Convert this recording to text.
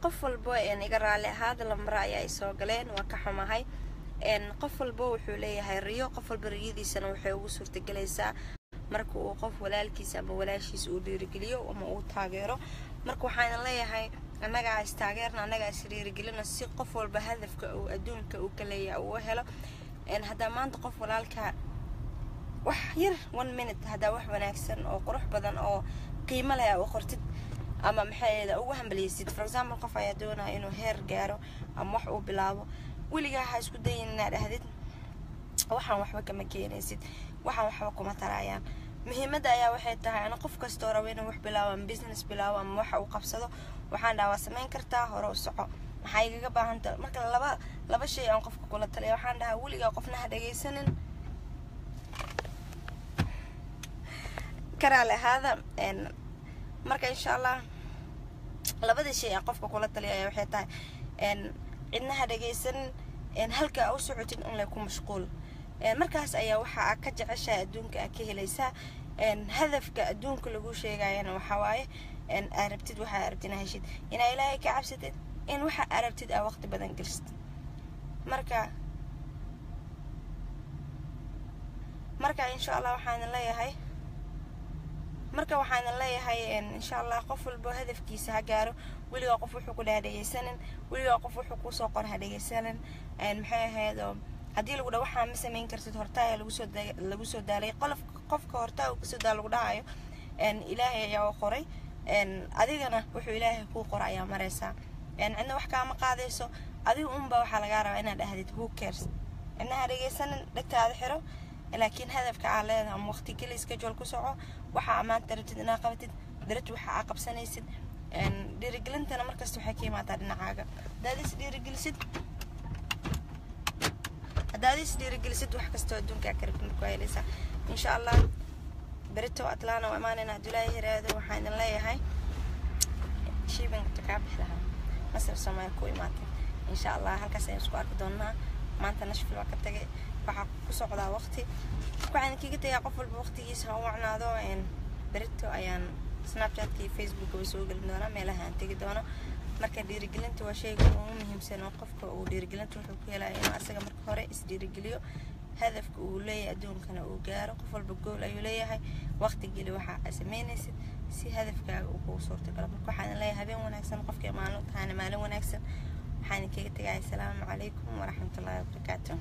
qof walbo iga raali ahaada lamara ayaa ay soo galeen waa ka xumahay. Qof walbo wuxuu leeyahay riyo qof walba riyadiisana waxay ugu suurtagelaysaa marka uu qof walaalkiisa ama walaashiisa uu dhiirigeliyo ama uu taageero. Marka waxaan leeyahay annagaa is annagaa is si qof walba hadafka uu adduunka uu ka leeyahay uu helo. Haddaa maanta qof walaalka wax yar one minute haddaa wax wanaagsan oo qurux badan oo qiimo leh u qortid ama maxay ugu hambaliysid for example qof ayaa doonaya inuu heer gaaro ama wax uu bilaabo. Weligaa ha isku dayin inaad dhahdid waxaan waxba kama keenaysid. Waxaan waxba kuma tarayaan. Muhiimadda ayaa waxay tahay ana qof kastoo rabo inuu wax bilaabo ama business bilaabo ama waxa uu qabsado waxaan dhaha waa samayn kartaa hore u soco. Maxaa igaga baahanta marka laba laba shay aan qofka kula taliya waxaan dhahaa weligaa qofna ha dhagaysanin. Karaale ahaada marka insha allah labada shay aan qofka kula taliya ayaa waxay tahay cidna ha dhagaysanin halka u socotid in lay ku mashquul. Markaas ayaa waxa aa ka jeceshaha adduunka aa ka helaysaa hadafka adduunka lagu sheegayana waxaa waaye aa rabtid waxaa arabtid inaa heshid. Inaa ilaahay ka cabsatid in waxa aa rabtid aa waqti badan gelisid marka marka insha allah waxaan leeyahay marka waxaan leeyahay insha allah qof walbo hadafkiisa ha gaaro weligaa qof wuxuu ku dhaha dhegaysanin weligaa qof wuxuu ku soo qor ha dhegaysanin maxay ahayd oo haddii lagu dha waxaa ma samayn kartid hortaaya lagusoo lagu soo daalay. Qolof qofka hortaa uu ka soo daal lagu dhahayo ilaahay ayaa u qoray. Adigana wuxuu ilaahay kuu qora ayaa maraysaa. Cidna wax kaama qaadayso adiga unba waxaa lagaa rabaa inaad dhahdid who cares? Cidna dhegtaada xiro laakiin hadafka aa leedahay ama waqti geli schedule ku soco waxa amaanta rabtid inaa qabatid daraj waxa aa qabsanaysid dhiirigelintana markasta waxay ka imaataa dhinacaaga. Hadaad is dhiirigelisid haddaad is dhiirigelisid wax kastoo adduunkaa ka marku helaysaa insha allah berito atlana waa imaanayna hadduu ilaahay waxaan idin leeyahay. Shiibanka kaa masar soomaaliya ku imaatay. Insha allah halkaas ayaan isku arki doonaa maanta nashville waa ka tagay. Waxaa ku socdaa waqti. Waxaan kaga tagaa qof walba waqtigiisa ha u wacnaado berito ayaan snapchatka iyo facebooka soo gelin doonaa meelaha aan tegi doono. Marka dhiirigelinta waa shayga ugu muhiimsan oo qofka uu dhiirigelinta wuxuu ku helaya inuu asaga marka hore isdhiirigeliyo hadafka uu leeyahay adduunkana uu gaaro qof walba gool ayuu leeyahay. Waqti geli waxa aa samaynaysid si hadafkaaga uu kugu suurtagalo. Marka waxaan leeyahay habeen wanaagsan qofkii maalin tahana maalin wanaagsan waxaan kaga tegaya asalaamu calaykum waraxmatullaahi wabarakaatu